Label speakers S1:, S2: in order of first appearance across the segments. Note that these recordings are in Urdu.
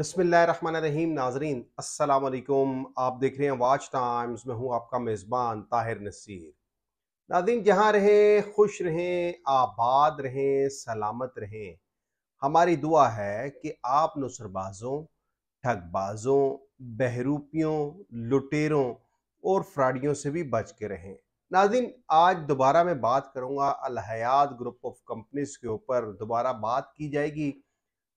S1: بسم اللہ الرحمن الرحیم، ناظرین، السلام علیکم۔ آپ دیکھ رہے ہیں واچ ٹائمز، میں ہوں آپ کا میزبان طاہر نصیر۔ ناظرین، جہاں رہیں، خوش رہیں، آباد رہیں، سلامت رہیں۔ ہماری دعا ہے کہ آپ نصر بازوں ٹھگ بازوں بہروپیوں، لٹیروں اور فراڈیوں سے بھی بچ کے رہیں۔ ناظرین، آج دوبارہ میں بات کروں گا الحیات گروپ آف کمپنیز کے اوپر۔ دوبارہ بات کی جائے گی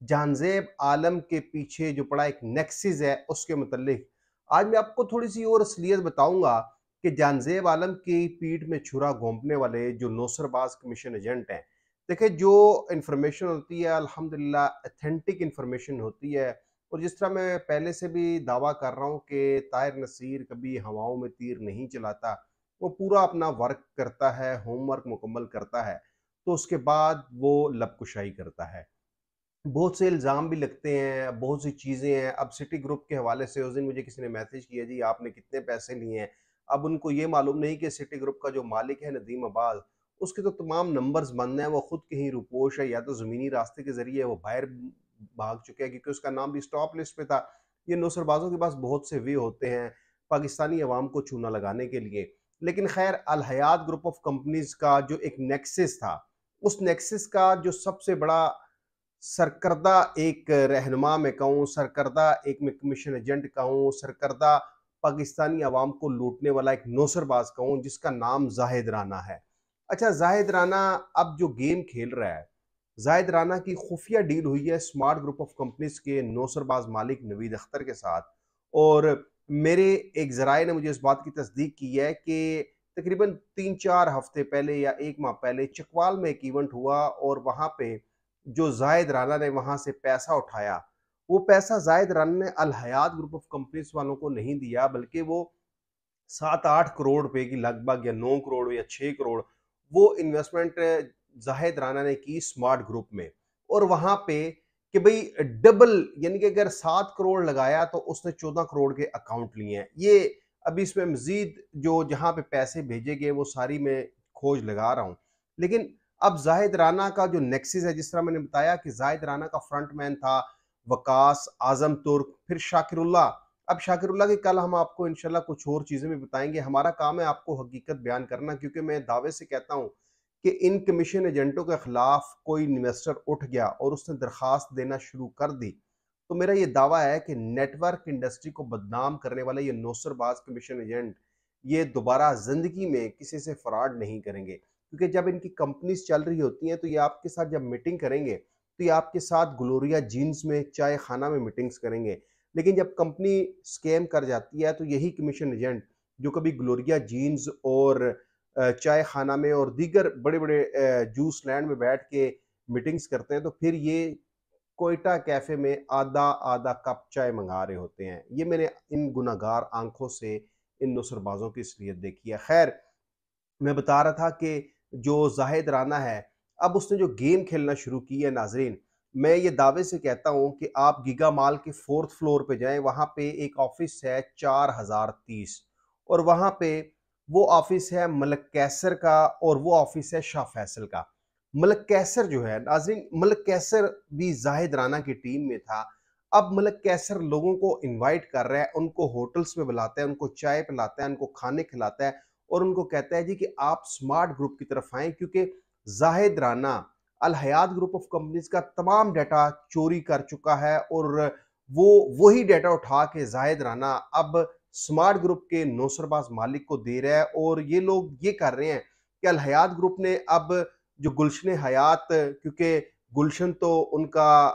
S1: جانزیب عالم کے پیچھے جو پڑا ایک نیکسز ہے، اس کے متعلق۔ آج میں آپ کو تھوڑی سی اور اصلیت بتاؤں گا کہ جانزیب عالم کی پیٹ میں چھرا گھونپنے والے جو نوسر باز کمیشن ایجنٹ ہیں۔ دیکھیں، جو انفارمیشن ہوتی ہے، الحمدللہ اتھینٹک انفارمیشن ہوتی ہے۔ اور جس طرح میں پہلے سے بھی دعویٰ کر رہا ہوں کہ طائر نصیر کبھی ہواؤں میں تیر نہیں چلاتا، وہ پورا اپنا ورک کرتا ہے ہوم ورک مکمل کرتا ہے، تو اس کے بعد وہ لب کشائی کرتا ہے۔ بہت سے الزام بھی لگتے ہیں بہت سی چیزیں ہیں۔ اب سٹی گروپ کے حوالے سے اس دن مجھے کسی نے میسیج کیا جی آپ نے کتنے پیسے لیے ہیں؟ اب ان کو یہ معلوم نہیں کہ سٹی گروپ کا جو مالک ہے ندیم عباس اس کے تو تمام نمبرز بند ہیں۔ وہ خود کہیں روپوش ہے، یا تو زمینی راستے کے ذریعے وہ باہر بھاگ چکے ہیں، کیونکہ اس کا نام بھی سٹاپ لسٹ پہ تھا۔ یہ نوسر بازوں کے پاس بہت سے وے ہوتے ہیں پاکستانی عوام کو چونا لگانے کے لیے۔ لیکن خیر، الحیات گروپ آف کمپنیز کا جو ایک نیکسس تھا، اس نیکسس کا جو سب سے بڑا سرکردہ ایک رہنما میں کہوں سرکردہ ایک میں کمیشن ایجنٹ کہوں سرکردہ پاکستانی عوام کو لوٹنے والا ایک نوسر باز کہوں جس کا نام زاہد رانا ہے اچھا زاہد رانا اب جو گیم کھیل رہا ہے زاہد رانا کی خفیہ ڈیل ہوئی ہے سمارٹ گروپ آف کمپنیز کے نوسر باز مالک نوید اختر کے ساتھ اور میرے ایک ذرائع نے مجھے اس بات کی تصدیق کی ہے کہ تقریباً تین چار ہفتے پہلے یا ایک ماہ پہلے چکوال میں ایک ایونٹ ہوا اور وہاں پہ جو زائد رانا نے وہاں سے پیسہ اٹھایا، وہ پیسہ زائد رانا نے الحیات گروپ آف کمپنیز والوں کو نہیں دیا، بلکہ وہ سات آٹھ کروڑ روپے کی لگ بھگ یا نو کروڑ یا چھ کروڑ وہ انویسٹمنٹ زاہد رانا نے کی سمارٹ گروپ میں۔ اور وہاں پہ کہ بھئی ڈبل یعنی کہ اگر سات کروڑ لگایا تو اس نے چودہ کروڑ کے اکاؤنٹ لیے ہیں۔ یہ ابھی اس میں مزید جو جہاں پہ پیسے بھیجے گئے وہ ساری میں کھوج لگا رہا ہوں۔ لیکن اب زاہد رانا کا جو نیکسز ہے، جس طرح میں نے بتایا کہ زاہد رانا کا فرنٹ مین تھا وکاس آزم ترک، پھر شاکر اللہ۔ اب شاکر اللہ کے کل ہم آپ کو انشاءاللہ کچھ اور چیزیں بھی بتائیں گے۔ ہمارا کام ہے آپ کو حقیقت بیان کرنا، کیونکہ میں دعوے سے کہتا ہوں کہ ان کمیشن ایجنٹوں کے خلاف کوئی انویسٹر اٹھ گیا اور اس نے درخواست دینا شروع کر دی۔ تو میرا یہ دعویٰ ہے کہ نیٹ ورک انڈسٹری کو بدنام کرنے والا یہ نوسر باز کمیشن ایجنٹ یہ دوبارہ زندگی میں کسی سے فراڈ نہیں کریں گے۔ کیونکہ جب ان کی کمپنیز چل رہی ہوتی ہیں تو یہ آپ کے ساتھ جب میٹنگ کریں گے تو یہ آپ کے ساتھ گلوریا جینز میں چائے خانہ میں میٹنگز کریں گے۔ لیکن جب کمپنی سکیم کر جاتی ہے تو یہی کمیشن ایجنٹ جو کبھی گلوریا جینز اور چائے خانہ میں اور دیگر بڑے بڑے جوس لینڈ میں بیٹھ کے میٹنگز کرتے ہیں تو پھر یہ کوئٹہ کیفے میں آدھا آدھا کپ چائے منگا رہے ہوتے ہیں۔ یہ میں نے ان گناہگار آنکھوں سے، ان نصر بازوں کی اصلیت دیکھی ہے۔ خیر، میں بتا رہا تھا کہ جو زاہد رانا ہے، اب اس نے جو گیم کھیلنا شروع کی ہے ناظرین، میں یہ دعوے سے کہتا ہوں کہ آپ گیگا مال کے فورتھ فلور پہ جائیں، وہاں پہ ایک آفس ہے چار ہزار تیس، اور وہاں پہ وہ آفس ہے ملک کیسر کا اور وہ آفس ہے شاہ فیصل کا۔ ملک کیسر جو ہے، ناظرین، ملک کیسر بھی زاہد رانا کی ٹیم میں تھا۔ اب ملک کیسر لوگوں کو انوائٹ کر رہا ہے، ان کو ہوٹلز میں بلاتا ہے، ان کو چائے پلاتا ہے، ان کو کھانے کھلاتا ہے اور ان کو کہتا ہے جی کہ آپ سمارٹ گروپ کی طرف آئیں کیونکہ زاہد رانا الحیات گروپ آف کمپنیز کا تمام ڈیٹا چوری کر چکا ہے اور وہ وہی ڈیٹا اٹھا کے زاہد رانا اب سمارٹ گروپ کے نوسر باز مالک کو دے رہا ہے اور یہ لوگ یہ کر رہے ہیں کہ الحیات گروپ نے اب جو گلشن حیات، کیونکہ گلشن تو ان کا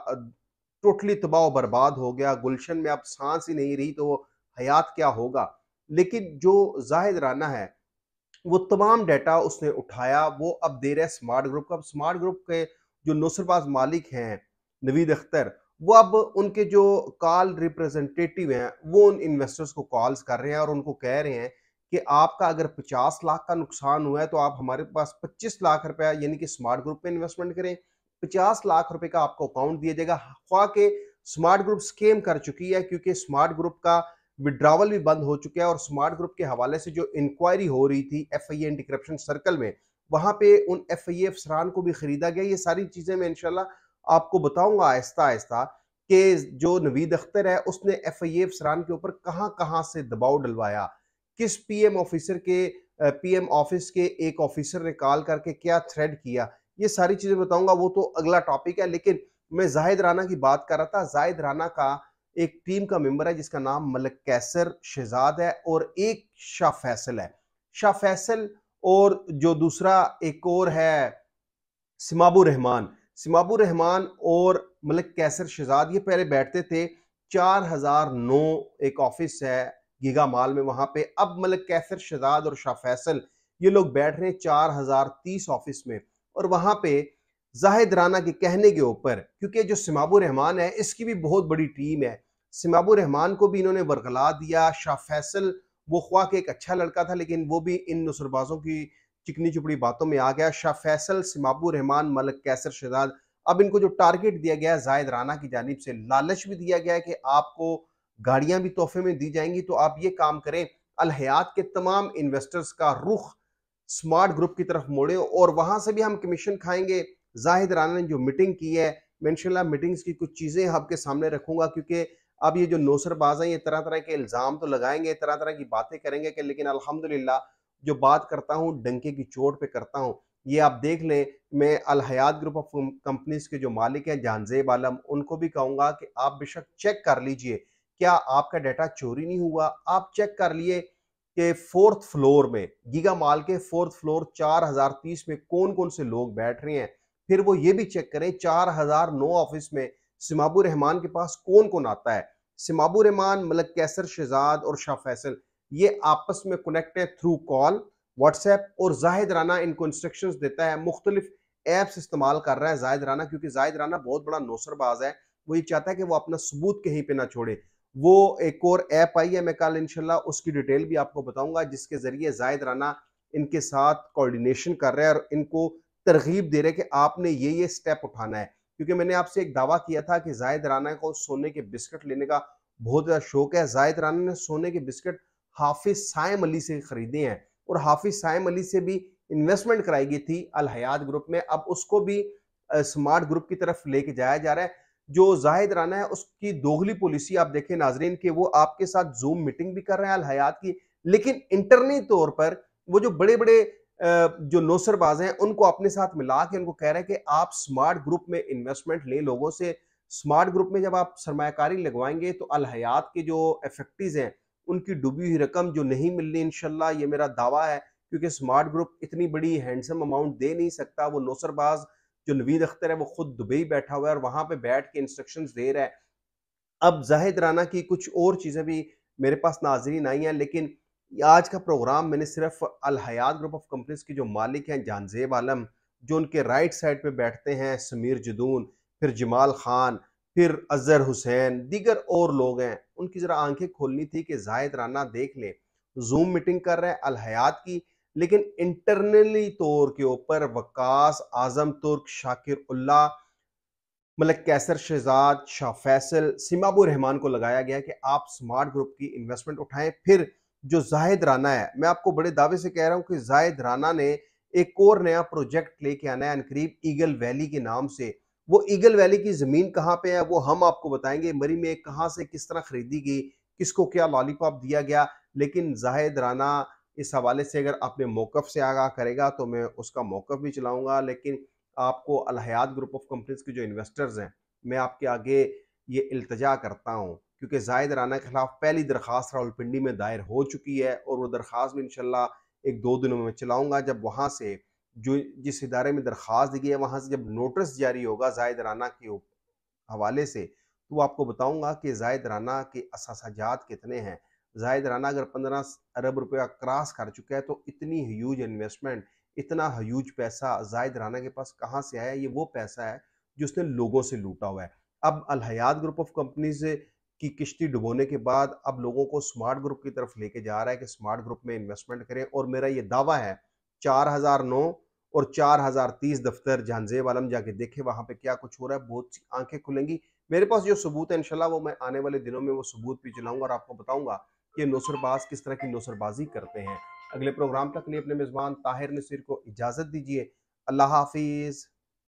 S1: ٹوٹلی تباہ و برباد ہو گیا، گلشن میں اب سانس ہی نہیں رہی تو حیات کیا ہوگا؟ لیکن جو زاہد رانا ہے وہ تمام ڈیٹا اس نے اٹھایا، وہ اب دے رہا ہے سمارٹ گروپ کا اب سمارٹ گروپ کے جو نصر باز مالک ہیں، نوید اختر، وہ اب ان کے جو کال ریپریزنٹیٹیو ہیں، وہ ان انویسٹرز کو کالز کر رہے ہیں اور ان کو کہہ رہے ہیں کہ آپ کا اگر پچاس لاکھ کا نقصان ہوا ہے تو آپ ہمارے پاس پچیس لاکھ روپے یعنی کہ سمارٹ گروپ پہ انویسٹمنٹ کریں۔ پچاس لاکھ روپے کا آپ کو اکاؤنٹ دیا جائے گا۔ خواہ کہ سمارٹ گروپ سکیم کر چکی ہے کیونکہ سمارٹ گروپ کا وڈراول بھی بند ہو چکا ہے اور سمارٹ گروپ کے حوالے سے جو انکوائری ہو رہی تھی F I anti corruption circle میں، وہاں پہ ان ایف آئی اے افسران کو بھی خریدا گیا۔ یہ ساری چیزیں میں انشاءاللہ آپ کو بتاؤں گا آہستہ آہستہ کہ جو نوید اختر ہے، اس نے ایف آئی اے افسران کے اوپر کہاں کہاں سے دباؤ ڈلوایا۔ کس پی ایم آفیسر کے پی ایم آفس کے ایک آفیسر نے کال کر کے کیا تھریڈ کیا؟ یہ ساری چیزیں بتاؤں گا۔ وہ تو اگلا ٹاپک ہے، لیکن میں زاہد رانا کی بات کر رہا تھا۔ زاہد رانا کا ایک ٹیم کا ممبر ہے جس کا نام ملک کیسر شہزاد ہے اور ایک شاہ فیصل ہے۔ شاہ فیصل اور جو دوسرا ایک اور ہے، سمابو رحمان۔ سمابو رحمان اور ملک کیسر شہزاد یہ پہلے بیٹھتے تھے۔ چار ہزار نو ایک آفس ہے، گیگا مال میں وہاں پہ۔ اب ملک کیسر شہزاد اور شاہ فیصل یہ لوگ بیٹھ رہے ہیں چار ہزار تیس آفس میں۔ اور وہاں پہ زاہد رانا کے کہنے کے اوپر، کیونکہ جو سمابو رحمان ہے، اس کی بھی بہت بڑی ٹیم ہے۔ سمابو رحمان کو بھی انہوں نے برغلا دیا، شاہ فیصل، وہ خواہ کہ ایک اچھا لڑکا تھا، لیکن وہ بھی ان نصربازوں کی چکنی چپڑی باتوں میں آ گیا۔ شاہ فیصل، سمابو رحمان، ملک کیسر شہزاد، اب ان کو جو ٹارگٹ دیا گیا ہے زائد رانا کی جانب سے، لالچ بھی دیا گیا ہے کہ آپ کو گاڑیاں بھی تحفے میں دی جائیں گی، تو آپ یہ کام کریں۔ الحیات کے تمام انویسٹرز کا رخ سمارٹ گروپ کی طرف موڑے اور وہاں سے بھی ہم کمیشن کھائیں گے۔ زاہد رانا نے جو میٹنگ کی ہے، میں انشاءاللہ میٹنگز کی کچھ چیزیں آپ کے سامنے رکھوں گا، کیونکہ اب یہ جو نوسر باز ہیں، یہ طرح طرح کے الزام تو لگائیں گے، طرح طرح کی باتیں کریں گے کہ لیکن الحمدللہ جو بات کرتا ہوں، ڈنکے کی چوٹ پہ کرتا ہوں۔ یہ آپ دیکھ لیں، میں الحیات گروپ آف کمپنیز کے جو مالک ہیں جانزیب عالم، ان کو بھی کہوں گا کہ آپ بے شک چیک کر لیجیے۔ کیا آپ کا ڈیٹا چوری نہیں ہوا؟ آپ چیک کر لیے کہ فورتھ فلور میں، گیگا مال کے فورتھ فلور چار ہزار تیس میں کون کون سے لوگ بیٹھ رہے ہیں۔ پھر وہ یہ بھی چیک کریں، چار ہزار نو آفس میں سمابو رحمان کے پاس کون کون آتا ہے؟ سمابو رحمان، ملک کیسر، شہزاد اور شاہ فیصل، یہ آپس میں کنیکٹ ہے تھرو کال واٹس ایپ اور زاہد رانا ان کو انسٹرکشنز دیتا ہے، مختلف ایپس استعمال کر رہا ہے زاہد رانا کیونکہ زاہد رانا بہت بڑا نوسر باز ہے۔ وہ یہ چاہتا ہے کہ وہ اپنا ثبوت کہیں پہ نہ چھوڑے۔ وہ ایک اور ایپ آئی ہے، میں کل انشاءاللہ اس کی ڈیٹیل بھی آپ کو بتاؤں گا، جس کے ذریعے زاہد رانا ان کے ساتھ کوارڈینیشن کر رہے ہیں اور ان کو ترغیب دے رہے کہ آپ نے یہ یہ سٹیپ اٹھانا ہے۔ کیونکہ میں نے آپ سے ایک دعویٰ کیا تھا کہ زاہد رانا کو سونے کے بسکٹ لینے کا بہت زیادہ شوق ہے۔ زاہد رانا نے سونے کے بسکٹ حافظ سائم علی سے خریدے ہیں اور حافظ سائم علی سے بھی انویسٹمنٹ کرائی گئی تھی الحیات گروپ میں۔ اب اس کو بھی سمارٹ گروپ کی طرف لے کے جایا جا رہا ہے۔ جو زاہد رانا ہے، اس کی دوغلی پولیسی آپ دیکھیں ناظرین کہ وہ آپ کے ساتھ زوم میٹنگ بھی کر رہے ہیں الحیات کی۔ لیکن انٹرنی طور پر وہ جو بڑے بڑے جو نوسر باز ہیں، ان کو اپنے ساتھ ملا کے ان کو کہہ رہے ہیں کہ آپ سمارٹ گروپ میں انویسٹمنٹ لیں لوگوں سے۔ سمارٹ گروپ میں جب آپ سرمایہ کاری لگوائیں گے تو الحیات کے جو افیکٹیز ہیں، ان کی ڈوبی ہوئی رقم جو نہیں ملنی، انشاءاللہ یہ میرا دعویٰ ہے۔ کیونکہ سمارٹ گروپ اتنی بڑی ہینڈسم اماؤنٹ دے نہیں سکتا۔ وہ نوسر باز جو نوید اختر ہے، وہ خود دبئی بیٹھا ہوا ہے اور وہاں پہ بیٹھ کے انسٹرکشنز دے رہا ہے۔ اب زاہد رانا کی کچھ اور چیزیں بھی میرے پاس ناظرین آئی ہیں، لیکن آج کا پروگرام میں نے صرف الحیات گروپ آف کمپنیز کی جو مالک ہیں، جانزیب عالم، جو ان کے رائٹ سائڈ پہ بیٹھتے ہیں، سمیر جدون، پھر جمال خان، پھر اظہر حسین، دیگر اور لوگ ہیں۔ ان کی ذرا آنکھیں کھولنی تھی کہ زائد رانا دیکھ لیں۔ زوم میٹنگ کر رہے ہیں الحیات کی، لیکن انٹرنلی طور کے اوپر وکاس آزم ترک، شاکر اللہ، ملک کیسر شہزاد، شاہ فیصل سمابو رحمان کو لگایا گیا کہ آپ سمارٹ گروپ کی انویسٹمنٹ اٹھائیں۔ پھر جو زاہد رانا ہے۔ میں آپ کو بڑے دعوے سے کہہ رہا ہوں کہ زاہد رانا نے ایک اور نیا پروجیکٹ لے کے آنا ہے انقریب ایگل ویلی کے نام سے۔ وہ ایگل ویلی کی زمین کہاں پہ ہے وہ ہم آپ کو بتائیں گے۔ مری میں کہاں سے کس طرح خریدی گئی، کس کو کیا لالی پاپ دیا گیا۔ لیکن زاہد رانا اس حوالے سے اگر اپنے موقف سے آگاہ کرے گا تو میں اس کا موقف بھی چلاؤں گا۔ لیکن آپ کو الحیات گروپ آف کمپنیز کے جو انویسٹرز ہیں، میں آپ کے آگے یہ التجا کرتا ہوں۔ کیونکہ زائد رانا کے خلاف پہلی درخواست راول پنڈی میں دائر ہو چکی ہے اور وہ درخواست بھی انشاءاللہ ایک دو دنوں میں چلاؤں گا۔ جب وہاں سے جو جس ادارے میں درخواست دی گئی ہے، وہاں سے جب نوٹس جاری ہوگا زائد رانا کے حوالے سے، تو آپ کو بتاؤں گا کہ زائد رانا کے اساساجات کتنے ہیں۔ زائد رانا اگر پندرہ ارب روپیہ کراس کر چکا ہے، تو اتنی ہیوج انویسٹمنٹ اتنا ہیوج پیسہ زائد رانا کے پاس کہاں سے آیا؟ یہ وہ پیسہ ہے جو اس نے لوگوں سے لوٹا ہوا ہے۔ اب الحیات گروپ آف کمپنیز کی کشتی ڈبونے کے بعد اب لوگوں کو سمارٹ گروپ کی طرف لے کے جا رہا ہے کہ سمارٹ گروپ میں انویسٹمنٹ کریں اور میرا یہ دعویٰ ہے چار ہزار نو اور چار ہزار تیس دفتر جہانزیب عالم جا کے دیکھے وہاں پہ کیا کچھ ہو رہا ہے، بہت سی آنکھیں کھلیں گی۔ میرے پاس جو ثبوت ہے انشاءاللہ وہ میں آنے والے دنوں میں وہ ثبوت بھی چلاؤں گا اور آپ کو بتاؤں گا کہ نوسر باز کس طرح کی نوسر بازی کرتے ہیں۔ اگلے پروگرام تک لیے اپنے میزبان طاہر نصیر کو اجازت دیجیے اللہ حافظ۔